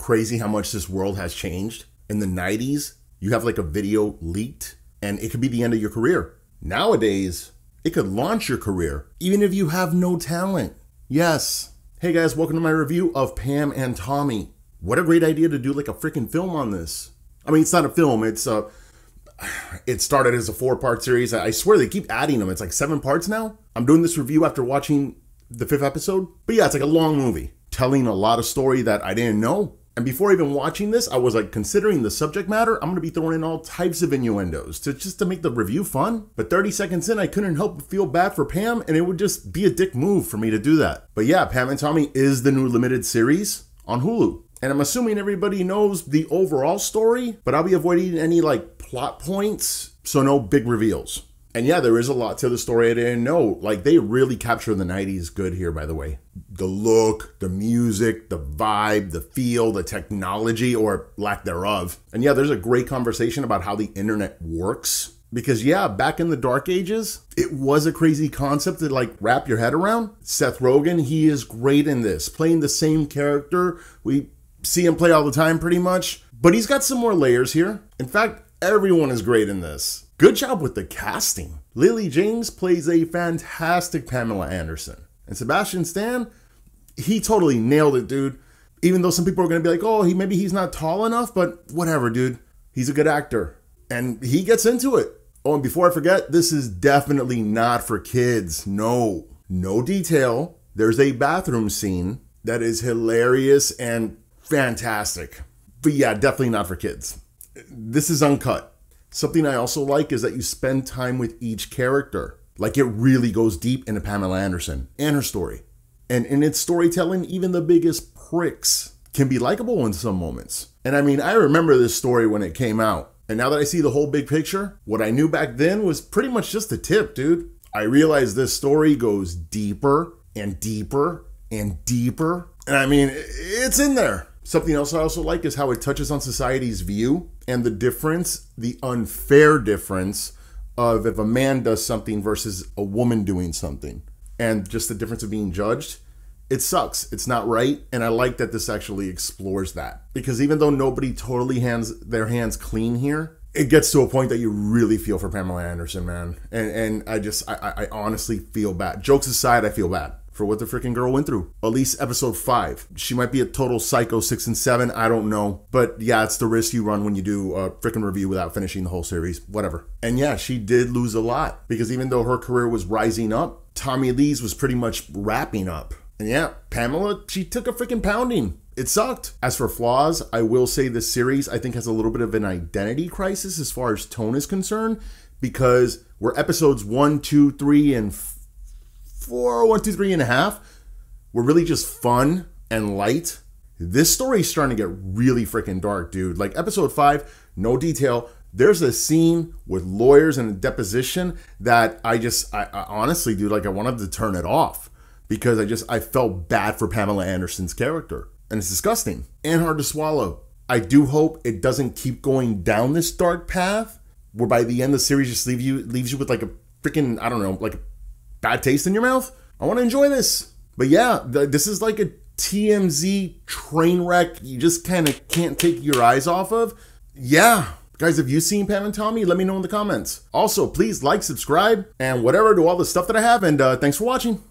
crazy how much this world has changed? In the 90s, you have like a video leaked and it could be the end of your career. Nowadays, it could launch your career, even if you have no talent. Yes. Hey guys, welcome to my review of Pam and Tommy. What a great idea to do like a freaking film on this. I mean, it's not a film, it's a. It started as a four part series. I swear they keep adding them. It's like seven parts now. I'm doing this review after watching the fifth episode. But yeah, it's like a long movie telling a lot of story that I didn't know. And before even watching this, I was like considering the subject matter. I'm gonna be throwing in all types of innuendos to just to make the review fun. But 30 seconds in, I couldn't help but feel bad for Pam, and it would just be a dick move for me to do that. But yeah, Pam and Tommy is the new limited series on Hulu. And I'm assuming everybody knows the overall story, but I'll be avoiding any like plot points, so no big reveals. And yeah, there is a lot to the story I didn't know. Like they really capture the 90s good here, by the way. The look, the music, the vibe, the feel, the technology, or lack thereof. And yeah, there's a great conversation about how the internet works. Because yeah, back in the dark ages, it was a crazy concept to like wrap your head around. Seth Rogen, he is great in this, playing the same character. We see him play all the time pretty much. But he's got some more layers here. In fact, everyone is great in this. Good job with the casting. Lily James plays a fantastic Pamela Anderson. And Sebastian Stan, he totally nailed it, dude. Even though some people are gonna be like, oh, he maybe he's not tall enough, but whatever, dude. He's a good actor. And he gets into it. Oh, and before I forget, this is definitely not for kids. No. No detail. There's a bathroom scene that is hilarious and fantastic. But yeah, definitely not for kids. This is uncut. Something I also like is that you spend time with each character. Like it really goes deep into Pamela Anderson and her story. And in its storytelling, even the biggest pricks can be likable in some moments. And I mean, I remember this story when it came out. And now that I see the whole big picture, what I knew back then was pretty much just a tip, dude. I realize this story goes deeper and deeper and deeper. And I mean, it's in there. Something else I also like is how it touches on society's view and the difference, the unfair difference of if a man does something versus a woman doing something, and just the difference of being judged. It sucks. It's not right. And I like that this actually explores that. Because even though nobody totally hands their hands clean here, it gets to a point that you really feel for Pamela Anderson, man. And and I just I, I honestly feel bad. Jokes aside, I feel bad for what the freaking girl went through. At least episode five. She might be a total psycho six and seven. I don't know. But yeah, it's the risk you run when you do a freaking review without finishing the whole series. Whatever. And yeah, she did lose a lot because even though her career was rising up, Tommy Lee's was pretty much wrapping up. And yeah, Pamela, she took a freaking pounding. It sucked. As for flaws, I will say this series I think has a little bit of an identity crisis as far as tone is concerned because we're episodes one, two, three, and four, one, two, three and a half were really just fun and light. This story is starting to get really freaking dark, dude. Like episode five, no detail. There's a scene with lawyers and a deposition that I just, I, I honestly, dude, like I wanted to turn it off because I just, I felt bad for Pamela Anderson's character. And it's disgusting and hard to swallow. I do hope it doesn't keep going down this dark path where by the end the series just leave you leaves you with like a freaking I don't know like a bad taste in your mouth. I want to enjoy this. But yeah, this is like a TMZ train wreck you just kind of can't take your eyes off of. Yeah. Guys, have you seen Pam and Tommy? Let me know in the comments. Also, please like, subscribe, and whatever to all the stuff that I have. And uh, thanks for watching.